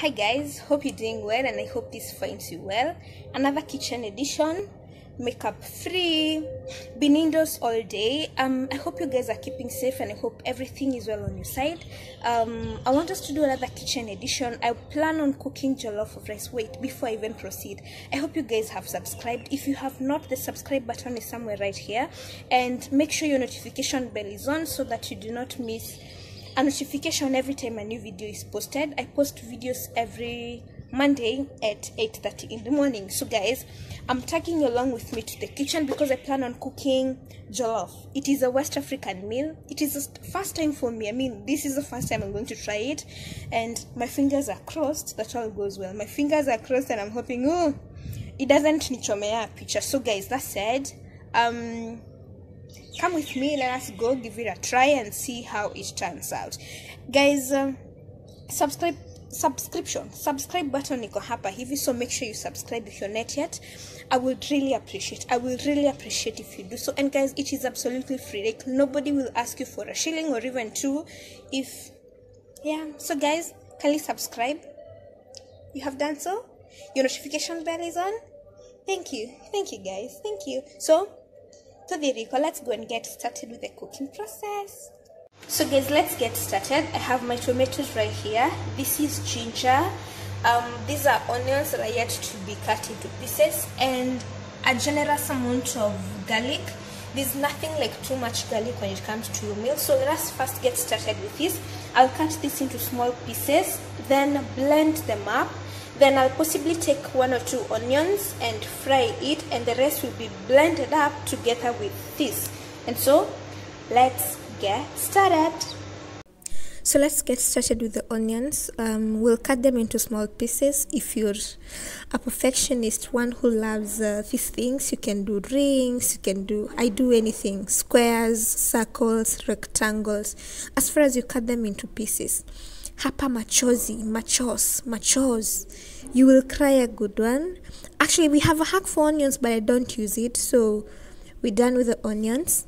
Hi guys, hope you're doing well and I hope this finds you well. Another kitchen edition, makeup free, been indoors all day. Um, I hope you guys are keeping safe and I hope everything is well on your side. Um, I want us to do another kitchen edition. I plan on cooking jollof of rice. Wait, before I even proceed, I hope you guys have subscribed. If you have not, the subscribe button is somewhere right here. And make sure your notification bell is on so that you do not miss a notification every time a new video is posted. I post videos every monday at 8.30 in the morning. So guys i'm tagging you along with me to the kitchen because i plan on cooking jollof. It is a west african meal. It is the first time for me. I mean this is the first time i'm going to try it. And my fingers are crossed that all goes well. My fingers are crossed and i'm hoping oh it doesn't nichomea picture. So guys that said um come with me let us go give it a try and see how it turns out. Guys um, subscribe subscription subscribe button iko hapa hivi so make sure you subscribe if you're not yet. I would really appreciate i will really appreciate if you do so. And guys it is absolutely free. Like nobody will ask you for a shilling or even two if yeah. So guys kindly subscribe. You have done so. Your notification bell is on. Thank you. Thank you guys. Thank you. So so there you go. Let's go and get started with the cooking process. So guys let's get started. I have my tomatoes right here. This is ginger. Um, these are onions that are yet to be cut into pieces and a generous amount of garlic. There's nothing like too much garlic when it comes to your meal. So let us first get started with this. I'll cut this into small pieces then blend them up then I'll possibly take one or two onions and fry it and the rest will be blended up together with this. And so let's get started. So let's get started with the onions. Um, we'll cut them into small pieces. If you're a perfectionist one who loves uh, these things you can do rings you can do i do anything squares circles rectangles as far as you cut them into pieces hapa machozi machos machos. You will cry a good one. Actually we have a hack for onions but i don't use it so we're done with the onions.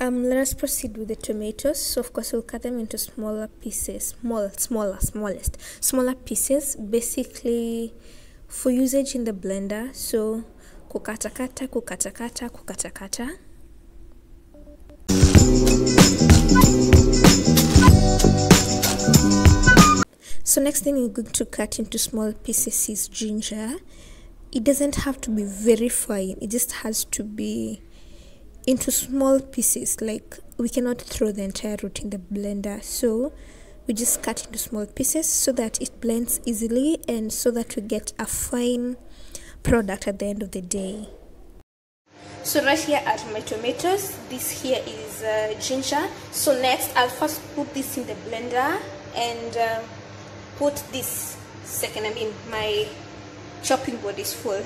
Um let us proceed with the tomatoes. So of course we'll cut them into smaller pieces. Small smaller smallest. Smaller pieces basically for usage in the blender. So kukatakata kukatakata kukatakata So next thing we're going to cut into small pieces is ginger. It doesn't have to be very fine. It just has to be into small pieces. Like we cannot throw the entire root in the blender. So we just cut into small pieces so that it blends easily and so that we get a fine product at the end of the day. So right here are my tomatoes. This here is uh, ginger. So next I'll first put this in the blender and uh, put this second. I mean my chopping board is full.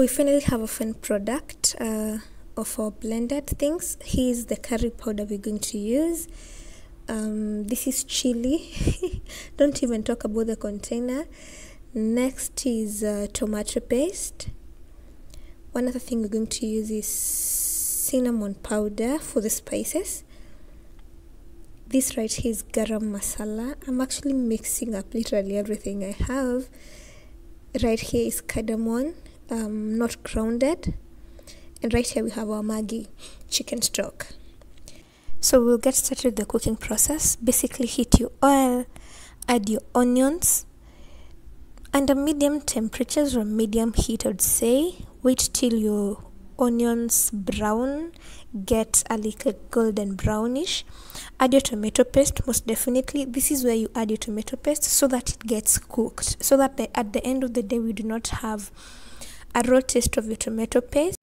We finally have a fine product uh, of our blended things. Here's the curry powder we're going to use. Um, this is chili. Don't even talk about the container. Next is uh, tomato paste. One other thing we're going to use is cinnamon powder for the spices. This right here is garam masala. I'm actually mixing up literally everything I have. Right here is cardamom um, not grounded. And right here we have our Maggi chicken stock. So we'll get started with the cooking process. Basically heat your oil add your onions under medium temperatures or medium heat I'd say wait till your onions brown get a little golden brownish. Add your tomato paste most definitely. This is where you add your tomato paste so that it gets cooked. So that the, at the end of the day we do not have a raw taste of your tomato paste.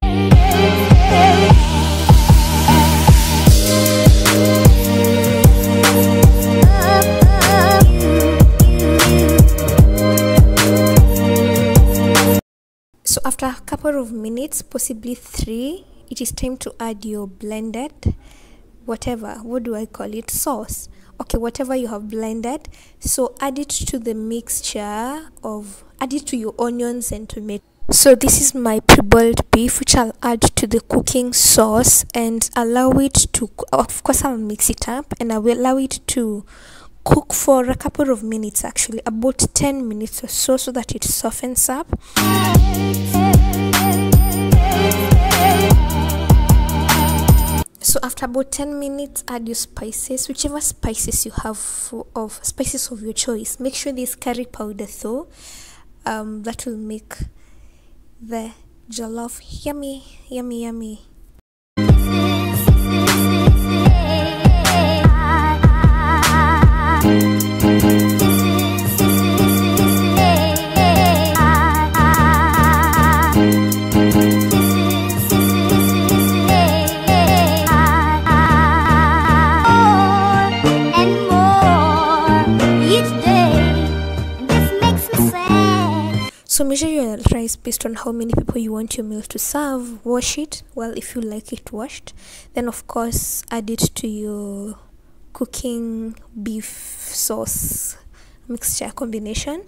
so after a couple of minutes possibly three it is time to add your blended whatever what do i call it sauce. Okay whatever you have blended. So add it to the mixture of add it to your onions and tomato so this is my pre-boiled beef which i'll add to the cooking sauce and allow it to of course i'll mix it up and i will allow it to cook for a couple of minutes actually about 10 minutes or so so that it softens up. So after about 10 minutes add your spices. Whichever spices you have of spices of your choice. Make sure there's curry powder though. Um, that will make the jollof. Yummy yummy yummy based on how many people you want your meal to serve. Wash it, well if you like it washed. Then of course add it to your cooking beef sauce mixture combination.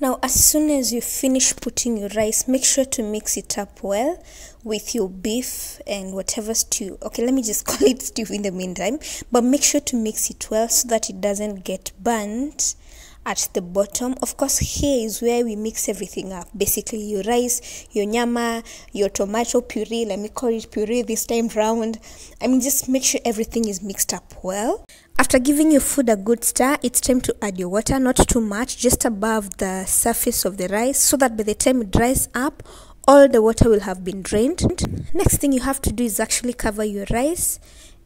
Now as soon as you finish putting your rice, make sure to mix it up well with your beef and whatever stew. Okay, let me just call it stew in the meantime. But make sure to mix it well so that it doesn't get burnt at the bottom. Of course here is where we mix everything up. Basically your rice your nyama your tomato puree let me call it puree this time round. I mean just make sure everything is mixed up well. After giving your food a good stir it's time to add your water not too much just above the surface of the rice so that by the time it dries up all the water will have been drained. Next thing you have to do is actually cover your rice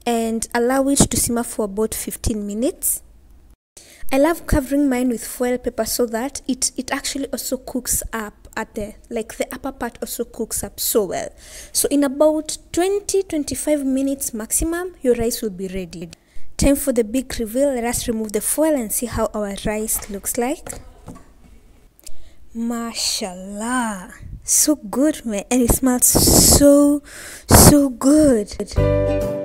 and allow it to simmer for about 15 minutes I love covering mine with foil paper so that it, it actually also cooks up at the like the upper part also cooks up so well. So in about 20 25 minutes maximum your rice will be ready. Time for the big reveal. Let us remove the foil and see how our rice looks like. Mashallah. So good man and it smells so so good.